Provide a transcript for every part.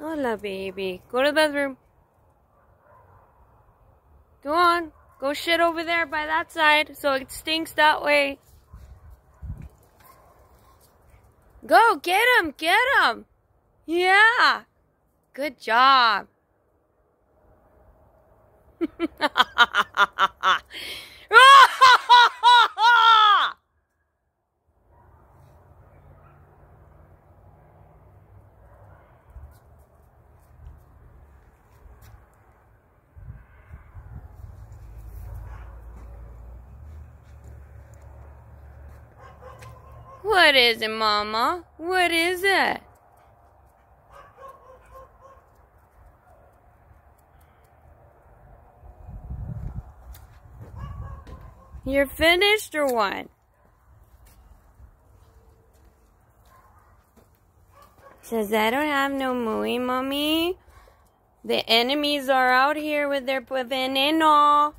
Hola, baby. Go to the bathroom. Go on. Go shit over there by that side so it stinks that way. Go, get him, get him. Yeah. Good job. What is it, Mama? What is it? You're finished or what? Says, I don't have no muy, mommy. The enemies are out here with their veneno.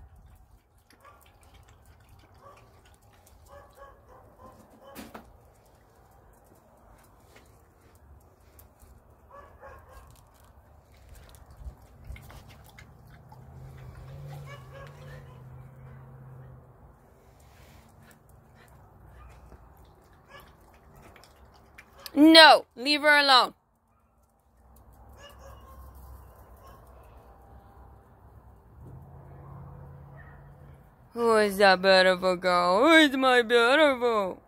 No, leave her alone. Who is that beautiful girl? Who is my beautiful?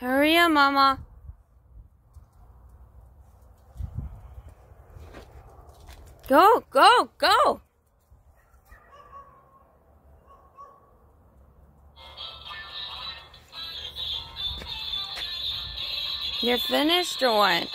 Hurry up, Mama. Go, go, go. You're finished or what?